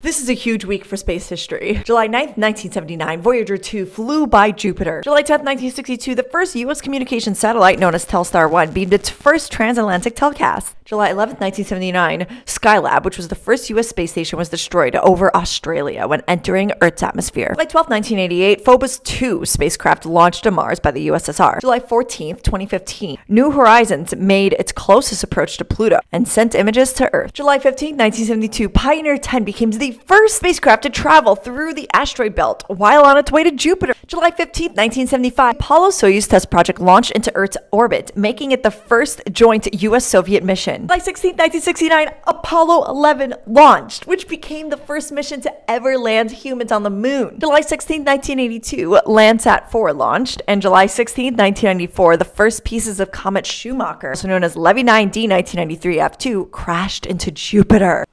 This is a huge week for space history. July 9th, 1979, Voyager 2 flew by Jupiter. July 10th, 1962, the first U.S. communication satellite known as Telstar 1 beamed its first transatlantic telecast. July 11th, 1979, Skylab, which was the first U.S. space station, was destroyed over Australia when entering Earth's atmosphere. July 12th, 1988, Phobos 2 spacecraft launched to Mars by the USSR. July 14th, 2015, New Horizons made its closest approach to Pluto and sent images to Earth. July 15th, 1972, Pioneer 10 became the first spacecraft to travel through the asteroid belt while on its way to Jupiter. July 15, 1975, Apollo Soyuz test project launched into Earth's orbit, making it the first joint US Soviet mission. July 16, 1969, Apollo 11 launched, which became the first mission to ever land humans on the moon. July 16, 1982, Landsat 4 launched, and July 16, 1994, the first pieces of Comet Shoemaker, also known as Levy 9D 1993 F2, crashed into Jupiter.